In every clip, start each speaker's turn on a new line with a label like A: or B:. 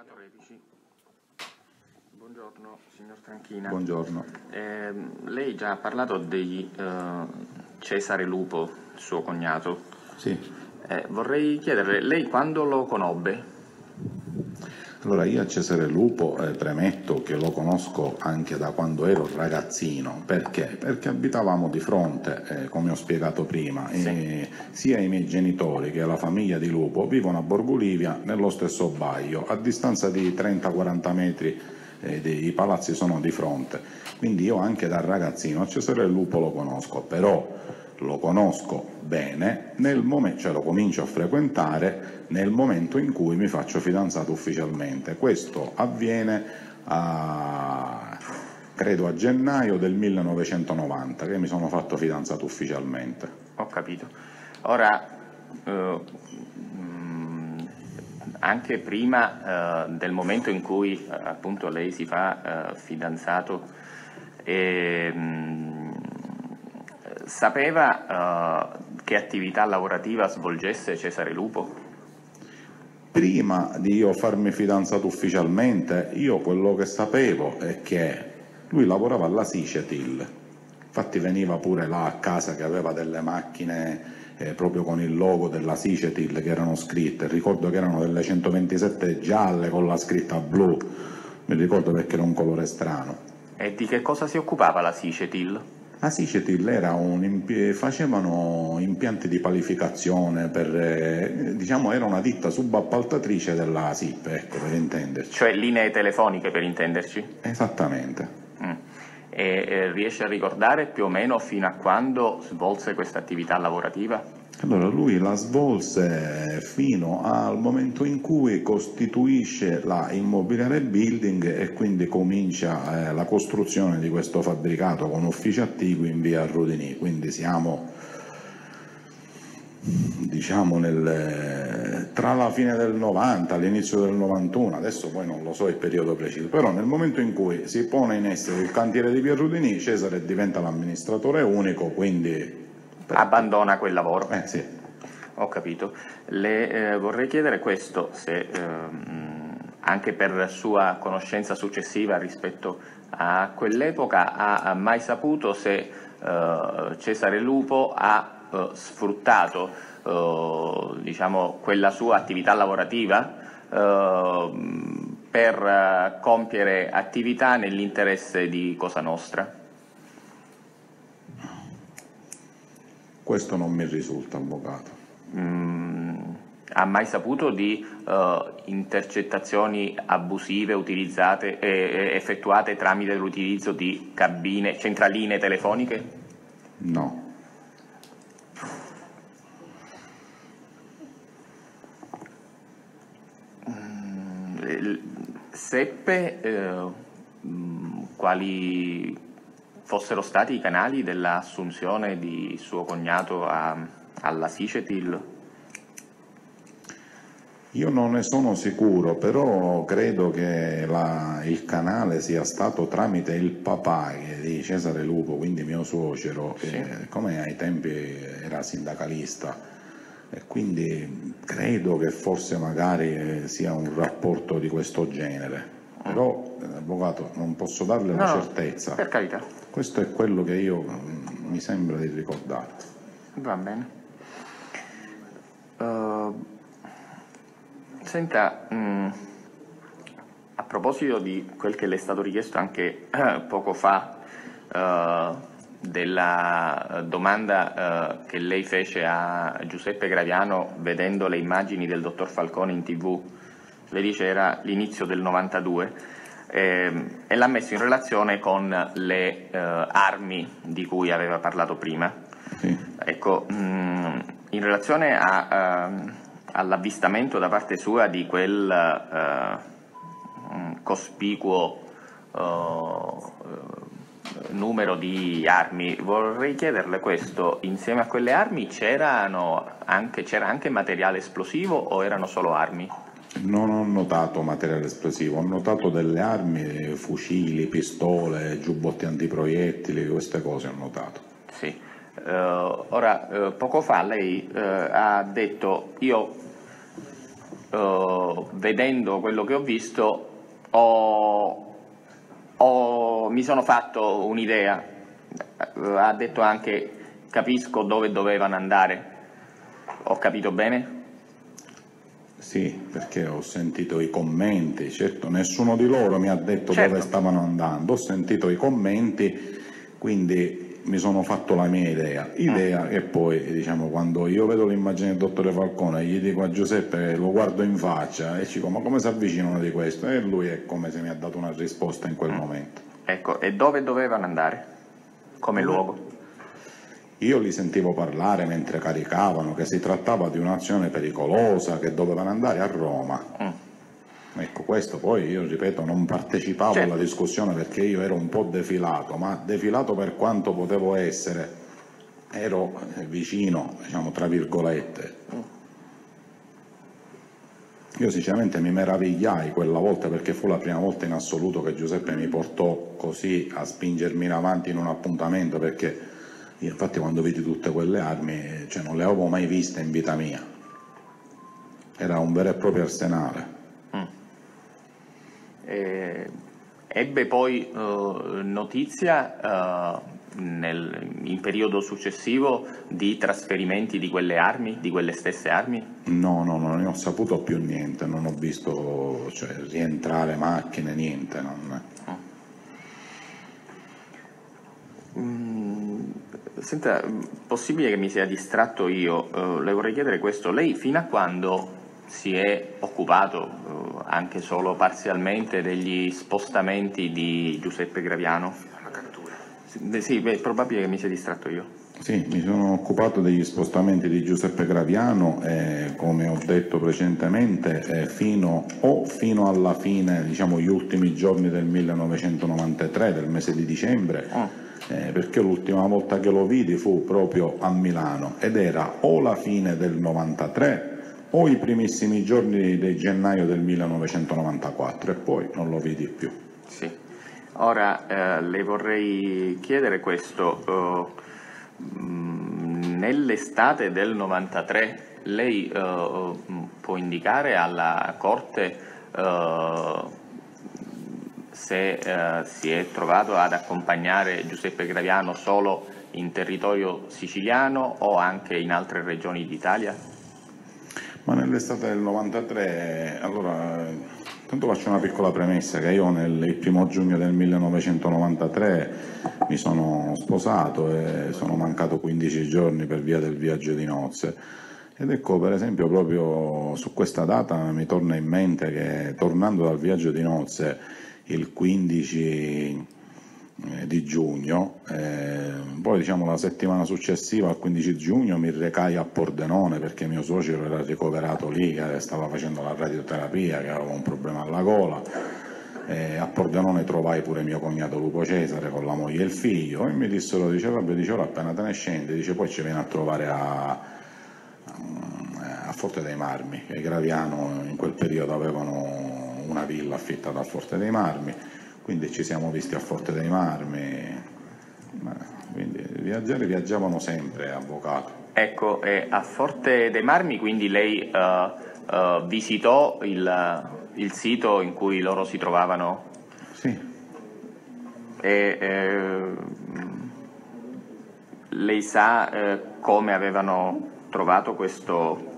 A: Avvocato Repici. Buongiorno signor Tranchina.
B: Buongiorno.
A: Eh, lei già ha parlato di eh, Cesare Lupo, suo cognato.
B: Sì.
A: Eh, vorrei chiederle, lei quando lo conobbe?
B: Allora io a Cesare Lupo eh, premetto che lo conosco anche da quando ero ragazzino, perché? Perché abitavamo di fronte, eh, come ho spiegato prima,
A: Sì.
B: e sia i miei genitori che la famiglia di Lupo vivono a Borgolivia nello stesso baio, a distanza di 30-40 metri eh, dei- i palazzi sono di fronte, quindi io anche da ragazzino a Cesare Lupo lo conosco, però lo conosco bene momento, cioè lo comincio a frequentare nel momento in cui mi faccio fidanzato ufficialmente. Questo avviene a, credo a gennaio del 1990 che mi sono fatto fidanzato ufficialmente.
A: Ho capito. Ora, eh, mm, anche prima eh, del momento in cui eh, appunto lei si fa eh, fidanzato, ehm, sapeva eh, che attività lavorativa svolgesse Cesare Lupo?
B: Prima di io farmi fidanzato ufficialmente, io quello che sapevo è che lui lavorava alla Sicetil, infatti veniva pure là a casa che aveva delle macchine eh, proprio con il logo della Sicetil che erano scritte, ricordo che erano delle 127 gialle con la scritta blu, mi ricordo perché era un colore strano.
A: E di che cosa si occupava la Sicetil?
B: La Sicetil era un impi- facevano impianti di palificazione per, eh, diciamo, era una ditta subappaltatrice della SIP, ecco, per intenderci.
A: Cioè linee telefoniche per intenderci?
B: Esattamente.
A: Mm. E eh, riesce a ricordare più o meno fino a quando svolse questa attività lavorativa?
B: Allora lui la svolse fino al momento in cui costituisce la Immobiliare Building e quindi comincia eh, la costruzione di questo fabbricato con uffici attigui in via Rudinì, quindi siamo diciamo nel, tra la fine del 90 e l'inizio del 91, adesso poi non lo so il periodo preciso, però nel momento in cui si pone in essere il cantiere di via Rudinì, Cesare diventa l'amministratore unico, quindi
A: Abbandona quel lavoro?
B: eh, sì.
A: Ho capito. Le eh, vorrei chiedere questo, se ehm, anche per sua conoscenza successiva rispetto a quell'epoca ha, mai saputo se eh, Cesare Lupo ha eh, sfruttato eh, diciamo, quella sua attività lavorativa eh, per eh, compiere attività nell'interesse di Cosa Nostra.
B: Questo non mi risulta, avvocato.
A: Mm, ha mai saputo di eh, intercettazioni abusive utilizzate, eh, effettuate tramite l'utilizzo di cabine, centraline telefoniche?
B: No.
A: Eh, Seppe eh, mm, quali fossero stati i canali dell'assunzione di suo cognato a- alla Sicetil?
B: Io non ne sono sicuro, però credo che la- il canale sia stato tramite il papà di Cesare Lupo, quindi mio suocero, che come ai tempi era sindacalista. E quindi credo che forse magari eh, sia un rapporto di questo genere. Però, avvocato, non posso darle la
A: No,
B: certezza.
A: Per carità,
B: Questo è quello che io mm, mi sembra di ricordare.
A: va bene. Eh, senta, mm, a proposito di quel che le è stato richiesto anche eh, poco fa, eh, della eh, domanda eh, che lei fece a Giuseppe Graviano vedendo le immagini del dottor Falcone in tv, lei dice era l'inizio del 92, ehm, e l'ha messo in relazione con le eh, armi di cui aveva parlato prima.
B: Sì.
A: Ecco, mh, in relazione a, ehm, all'avvistamento da parte sua di quel mh, cospicuo eh, numero di armi, vorrei chiederle questo, insieme a quelle armi c'erano anche, c'era anche materiale esplosivo o erano solo armi?
B: Non ho notato materiale esplosivo, ho notato delle armi, fucili, pistole, giubbotti antiproiettili, queste cose ho notato.
A: Sì. Eh, ora, eh, poco fa lei eh, ha detto io uh, vedendo quello che ho visto, ho, ho, mi sono fatto un'idea. Ha detto anche capisco dove dovevano andare. Ho capito bene?
B: Sì, perché ho sentito i commenti, certo nessuno di loro mi ha detto certo. dove stavano andando, ho sentito i commenti, quindi mi sono fatto la mia idea. Idea mm. che poi, diciamo, quando io vedo l'immagine del dottore Falcone, gli dico a Giuseppe, lo guardo in faccia e ci dico ma come si avvicinano di questo? E lui è come se mi ha dato una risposta in quel mm. momento.
A: Ecco, e dove dovevano andare? Come luogo?
B: Io li sentivo parlare mentre caricavano che si trattava di un'azione pericolosa, che dovevano andare a Roma. Mm. Ecco, questo poi io ripeto, non partecipavo certo. alla discussione perché io ero un po' defilato, ma defilato per quanto potevo essere, ero vicino, diciamo, tra virgolette. Io sinceramente mi meravigliai quella volta perché fu la prima volta in assoluto che Giuseppe mi portò così a spingermi in avanti in un appuntamento perché io infatti quando vedi tutte quelle armi, cioè, non le avevo mai viste in vita mia. Era un vero e proprio arsenale. Mm.
A: Eh, ebbe poi uh, notizia uh, nel, in periodo successivo di trasferimenti di quelle armi, di quelle stesse armi?
B: No, no, non ne ho saputo più niente, non ho visto cioè, rientrare macchine, niente. Non...
A: Mm. Senta, possibile che mi sia distratto io, uh, le vorrei chiedere questo, lei fino a quando si è occupato uh, anche solo parzialmente degli spostamenti di Giuseppe Graviano? Sì, beh, è probabile che mi sia distratto io.
B: Sì, mi sono occupato degli spostamenti di Giuseppe Graviano, eh, come ho detto precedentemente, eh, fino, o fino alla fine, diciamo gli ultimi giorni del 1993, del mese di dicembre, oh eh, perché l'ultima volta che lo vidi fu proprio a Milano ed era o la fine del 93 o i primissimi giorni di gennaio del 1994 e poi non lo vidi più.
A: Sì. Ora eh, le vorrei chiedere questo, uh, nell'estate del 93 lei uh, può indicare alla Corte uh, se eh, si è trovato ad accompagnare Giuseppe Graviano solo in territorio siciliano o anche in altre regioni d'Italia?
B: Ma nell'estate del 93, allora, tanto faccio una piccola premessa che io nel primo giugno del 1993 mi sono sposato e sono mancato 15 giorni per via del viaggio di nozze. Ed ecco, per esempio, proprio su questa data mi torna in mente che tornando dal viaggio di nozze il 15 eh, di giugno, eh, poi diciamo la settimana successiva al 15 giugno mi recai a Pordenone perché mio suocero era ricoverato lì, che stava facendo la radioterapia, che aveva un problema alla gola. Eh, a Pordenone trovai pure mio cognato Lupo Cesare con la moglie e il figlio e mi dissero, dice vabbè, dice ora appena te ne scendi, dice poi ci viene a trovare a, a Forte dei Marmi, che Graviano in quel periodo avevano una villa affittata a Forte dei Marmi, quindi ci siamo visti a Forte dei Marmi, quindi viaggiare viaggiavano sempre, avvocato.
A: Ecco, eh, a Forte dei Marmi quindi lei uh, uh, visitò il, il, sito in cui loro si trovavano?
B: Sì.
A: E, eh, lei sa eh, come avevano trovato questo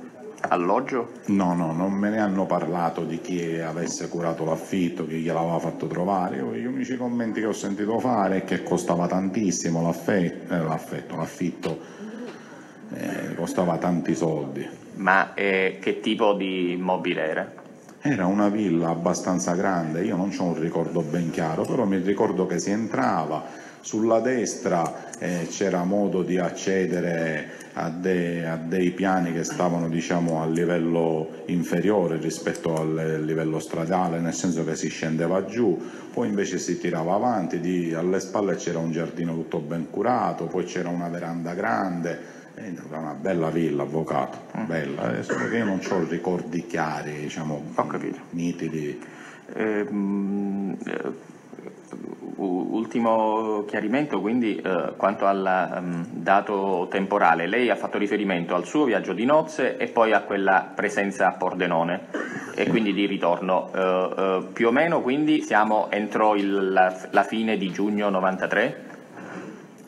A: alloggio?
B: No, no, non me ne hanno parlato di chi avesse curato l'affitto, chi gliel'aveva fatto trovare. Io, gli unici commenti che ho sentito fare è che costava tantissimo l'affetto, eh, l'affetto l'affitto eh, costava tanti soldi.
A: Ma eh, che tipo di immobile era?
B: Era una villa abbastanza grande, io non ho un ricordo ben chiaro, però mi ricordo che si entrava, sulla destra eh, c'era modo di accedere a, de, a, dei piani che stavano diciamo, a livello inferiore rispetto al livello stradale, nel senso che si scendeva giù, poi invece si tirava avanti, di, alle spalle c'era un giardino tutto ben curato, poi c'era una veranda grande, era una bella villa, avvocato, mm. bella, eh, solo che io non ho ricordi chiari, diciamo, nitidi.
A: Ehm, eh, ultimo chiarimento, quindi eh, quanto al um, dato temporale, lei ha fatto riferimento al suo viaggio di nozze e poi a quella presenza a Pordenone e quindi di ritorno. Uh, uh, più o meno quindi siamo entro il, la, la, fine di giugno 93?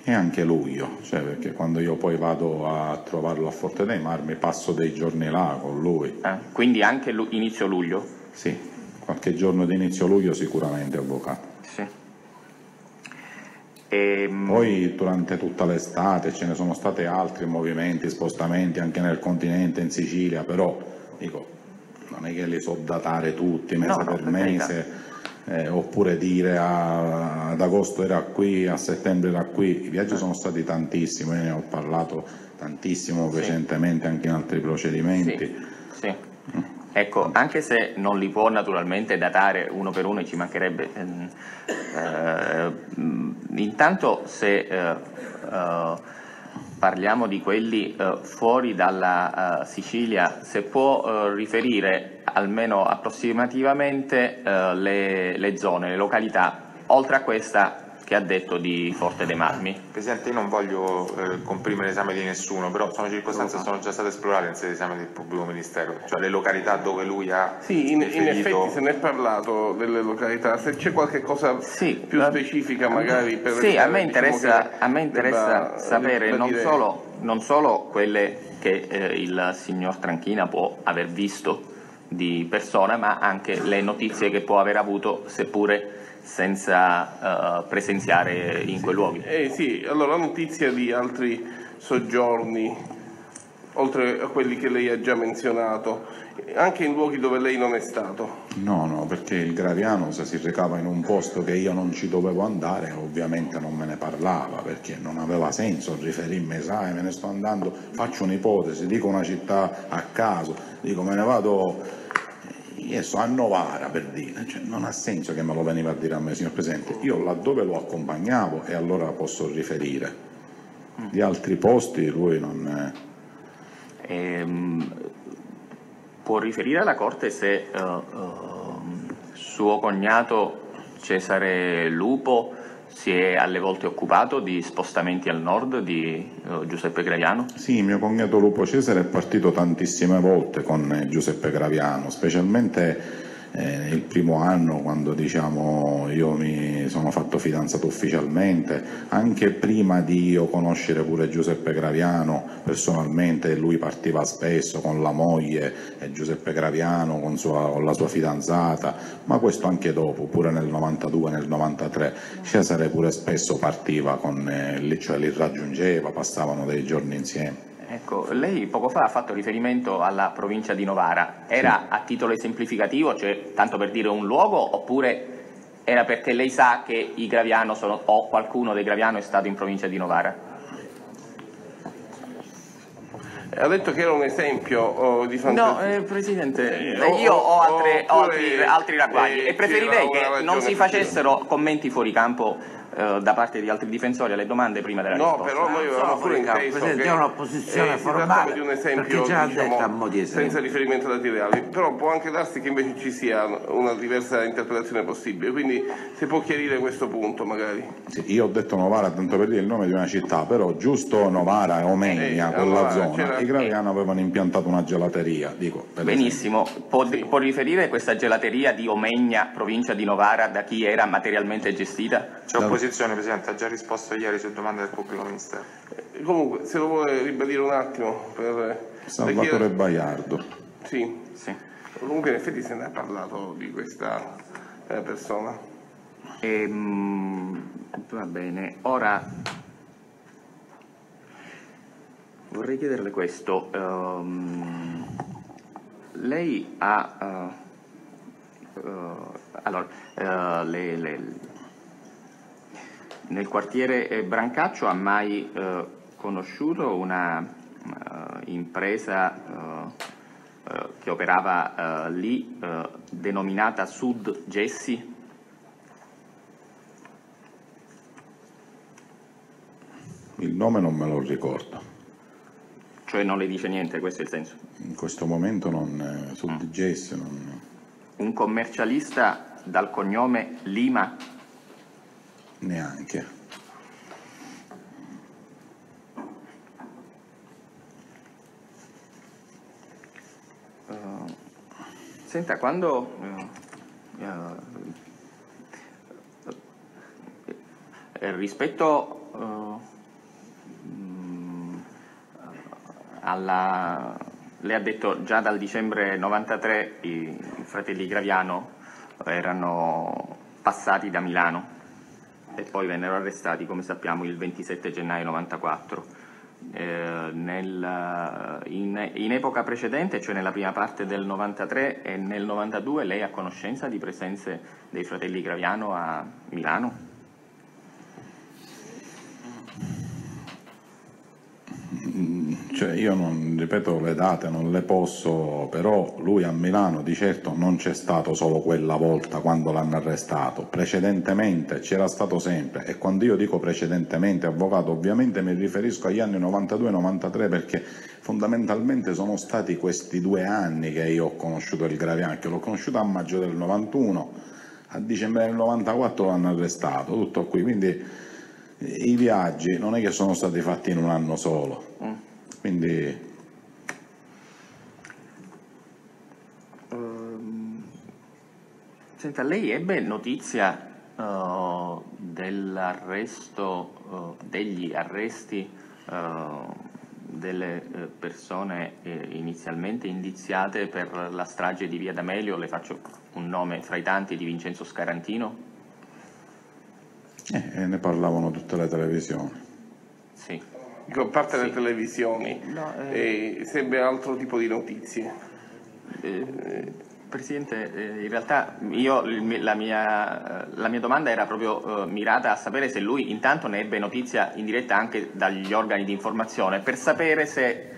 B: E anche luglio, cioè perché quando io poi vado a trovarlo a Forte dei Marmi passo dei giorni là con lui.
A: Ah, quindi anche inizio luglio?
B: Sì, qualche giorno di inizio luglio sicuramente avvocato. E... Ehm, poi durante tutta l'estate ce ne sono stati altri movimenti, spostamenti anche nel continente, in Sicilia, però dico, non è che li so datare tutti mese no, per no, mese eh, oppure dire a, ad agosto era qui, a settembre era qui, i viaggi sono stati tantissimi, io ne ho parlato tantissimo sì. recentemente anche in altri procedimenti.
A: Sì. sì. Ecco, anche se non li può naturalmente datare uno per uno, ci mancherebbe, ehm, eh, intanto se eh, eh, parliamo di quelli eh, fuori dalla uh, Sicilia, se può uh, riferire almeno approssimativamente le, le zone, le località, oltre a questa che ha detto di Forte dei Marmi.
C: Presidente, io non voglio eh, comprimere l'esame di nessuno, però sono circostanze che sono già state esplorate in sede di esame del pubblico ministero, cioè le località dove lui ha.
D: Sì, in, in effetti se ne è parlato delle località, se c'è qualche cosa sì, più la... specifica magari per
A: Sì, a me diciamo interessa, a me interessa sapere non solo, non solo, quelle che eh, il signor Tranchina può aver visto di persona, ma anche le notizie che può aver avuto, seppure senza uh, presenziare in quei luoghi.
D: Eh sì, allora notizia di altri soggiorni, oltre a quelli che lei ha già menzionato, anche in luoghi dove lei non è stato.
B: No, no, perché il Graviano se si recava in un posto che io non ci dovevo andare, ovviamente non me ne parlava, perché non aveva senso riferirmi, sai, me ne sto andando, faccio un'ipotesi, dico una città a caso, dico me ne vado io sto a Novara per dire, cioè, non ha senso che me lo veniva a dire a me, signor Presidente, io laddove lo accompagnavo e allora posso riferire. Di altri posti lui non...
A: È... Ehm, può riferire alla Corte se uh, uh, suo cognato Cesare Lupo si è alle volte occupato di spostamenti al nord di uh, Giuseppe Graviano?
B: Sì, mio cognato Lupo Cesare è partito tantissime volte con eh, Giuseppe Graviano, specialmente eh, il primo anno quando diciamo, io mi sono fatto fidanzato ufficialmente, anche prima di io conoscere pure Giuseppe Graviano personalmente, lui partiva spesso con la moglie e Giuseppe Graviano con, sua, con la sua fidanzata, ma questo anche dopo, pure nel 92, nel 93, Cesare pure spesso partiva con, eh, cioè li raggiungeva, passavano dei giorni insieme.
A: Ecco, lei poco fa ha fatto riferimento alla provincia di Novara, era a titolo esemplificativo, cioè tanto per dire un luogo, oppure era perché lei sa che i Graviano sono, o qualcuno dei Graviano è stato in provincia di Novara?
D: Ha detto che era un esempio oh, di fantasia.
A: No, eh, Presidente, eh, io ho, altre, ho altri, altri ragguagli eh, e preferirei che non si facessero commenti fuori campo eh, da parte di altri difensori alle domande prima della
D: no,
A: risposta.
D: No, però noi avevamo pure inteso
E: Presidente, che è un'opposizione formale di un esempio già diciamo,
D: senza riferimento a dati reali, però può anche darsi che invece ci sia una diversa interpretazione possibile, quindi si può chiarire questo punto magari.
B: Sì, io ho detto Novara tanto per dire il nome di una città, però giusto Novara e Omegna, eh, quella allora, zona, i Graviano avevano impiantato una gelateria, dico.
A: Benissimo, può, sì. può riferire questa gelateria di Omegna, provincia di Novara, da chi era materialmente gestita?
C: C'è opposizione opposizione, Presidente, ha già risposto ieri su domanda del pubblico ministero.
D: Eh, comunque, se lo vuole ribadire un attimo per...
B: Salvatore per Baiardo.
D: Sì. sì. Comunque in effetti se ne è parlato di questa eh, persona.
A: Ehm, va bene, ora vorrei chiederle questo. Um, lei ha... Uh, uh, allora, uh, le, le nel quartiere eh, Brancaccio ha mai eh, conosciuto una uh, impresa uh, uh, che operava lì denominata Sud Gessi?
B: Il nome non me lo ricordo.
A: Cioè non le dice niente, questo è il senso?
B: In questo momento non, Sud mm. Gessi non...
A: Un commercialista dal cognome Lima
B: Neanche.
A: Uh, senta, quando uh, uh, rispetto alla lei ha detto già dal dicembre 93 i, i fratelli Graviano erano passati da Milano e poi vennero arrestati, come sappiamo, il 27 gennaio 94. Eh, nel, in, in, epoca precedente, cioè nella prima parte del 93 e nel 92, lei ha conoscenza di presenze dei fratelli Graviano a Milano?
B: Cioè io non ripeto le date, non le posso, però lui a Milano di certo non c'è stato solo quella volta quando l'hanno arrestato, precedentemente c'era stato sempre e quando io dico precedentemente avvocato ovviamente mi riferisco agli anni 92-93 perché fondamentalmente sono stati questi due anni che io ho conosciuto il Graviano, che l'ho conosciuto a maggio del 91, a dicembre del 94 l'hanno arrestato, tutto qui, quindi i viaggi non è che sono stati fatti in un anno solo. Mm. Quindi...
A: Um, senta, lei ebbe notizia uh, dell'arresto, uh, degli arresti uh, delle persone inizialmente indiziate per la strage di Via D'Amelio, le faccio un nome fra i tanti di Vincenzo Scarantino?
B: Eh, ne parlavano tutte le televisioni.
A: Sì
D: a parte sì. le televisioni, no, eh... eh, sembra altro tipo di notizie.
A: Eh, Presidente, eh, in realtà io, la, mia, la, mia, domanda era proprio uh, mirata a sapere se lui intanto ne ebbe notizia in diretta anche dagli organi di informazione per sapere se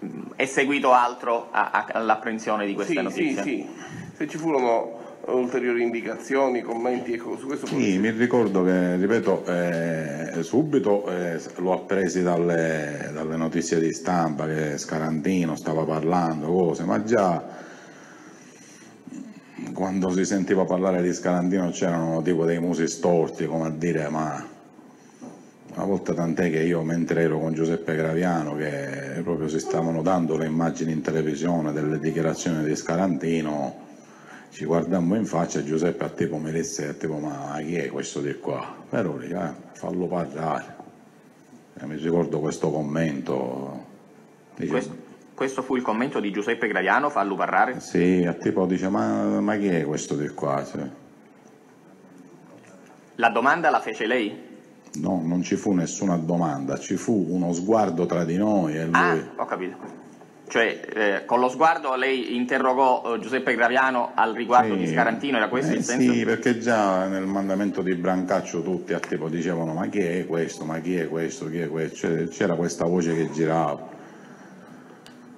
A: mh, è seguito altro all'apprensione di questa
D: sì,
A: notizia.
D: Sì, sì, se ci furono ulteriori indicazioni, commenti su questo?
B: Sì, mi ricordo che, ripeto, eh, subito eh, l'ho appresi dalle, dalle, notizie di stampa che Scarantino stava parlando, cose, ma già quando si sentiva parlare di Scarantino c'erano tipo dei musi storti, come a dire, ma una volta tant'è che io mentre ero con Giuseppe Graviano che proprio si stavano dando le immagini in televisione delle dichiarazioni di Scarantino ci guardammo in faccia Giuseppe a tipo mi disse tipo ma chi è questo di qua? Però eh, fallo parlare. Eh, mi ricordo questo commento.
A: Dice, questo, questo, fu il commento di Giuseppe Graviano, fallo parlare?
B: Sì, a tipo dice ma, ma chi è questo di qua? Cioè.
A: La domanda la fece lei?
B: No, non ci fu nessuna domanda, ci fu uno sguardo tra di noi e lui...
A: Ah, ho capito. Cioè, eh, con lo sguardo lei interrogò eh, Giuseppe Graviano al riguardo
B: sì,
A: di Scarantino, era questo
B: eh,
A: il senso?
B: Sì, perché già nel mandamento di Brancaccio tutti a tipo dicevano ma chi è questo, ma chi è questo, chi è questo, cioè, c'era questa voce che girava.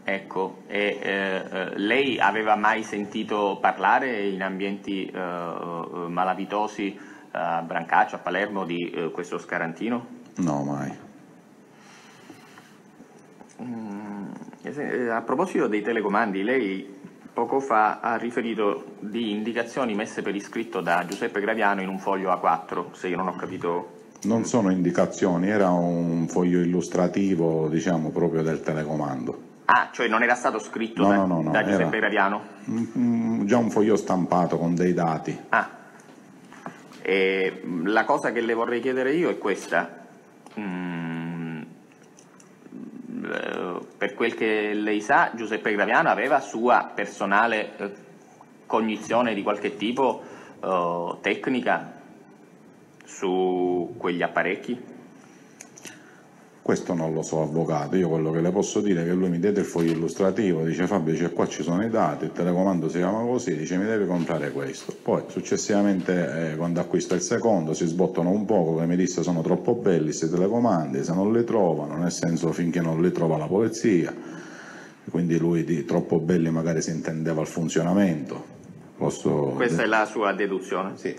A: Ecco, e eh, eh, lei aveva mai sentito parlare in ambienti eh, malavitosi a Brancaccio, a Palermo, di questo Scarantino?
B: No, mai.
A: Mm. Eh, a proposito dei telecomandi, lei poco fa ha riferito di indicazioni messe per iscritto da Giuseppe Graviano in un foglio A4, se io non ho capito.
B: Non sono indicazioni, era un foglio illustrativo, diciamo, proprio del telecomando.
A: Ah, cioè non era stato scritto no, da, no, no, da, Giuseppe Graviano?
B: Mm, già un foglio stampato con dei dati.
A: Ah. E la cosa che le vorrei chiedere io è questa. Mm eh, per quel che lei sa, Giuseppe Graviano aveva sua personale eh, cognizione di qualche tipo eh, tecnica su quegli apparecchi?
B: Questo non lo so, avvocato. Io quello che le posso dire è che lui mi diede il foglio illustrativo, dice Fabio, dice qua ci sono i dati, il telecomando si chiama così, dice mi devi comprare questo. Poi successivamente eh, quando acquista il secondo si sbottano un poco, che mi disse sono troppo belli questi telecomandi, se non li trovano, nel senso finché non li trova la polizia. Quindi lui di troppo belli magari si intendeva il funzionamento. Posso...
A: Questa è la sua deduzione?
B: Sì.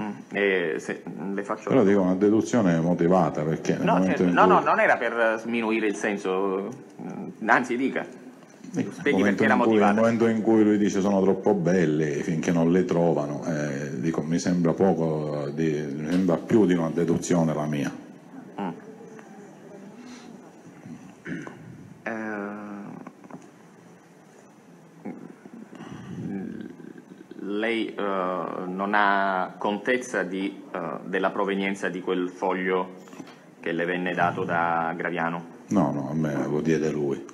A: Mm.
B: Però dico una deduzione motivata perché
A: no, cioè, no, cui... no, non era per sminuire il senso, mm, anzi dica. Spieghi perché era
B: cui,
A: motivata.
B: Nel momento in cui lui dice sono troppo belle finché non le trovano, eh, dico, mi sembra poco, di, mi sembra più di una deduzione la mia. Mm.
A: lei uh, non ha contezza di, uh, della provenienza di quel foglio che le venne dato da Graviano?
B: No, no, a me lo diede lui.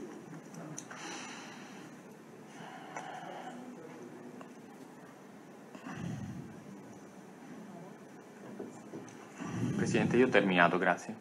A: Presidente, io ho terminato, grazie.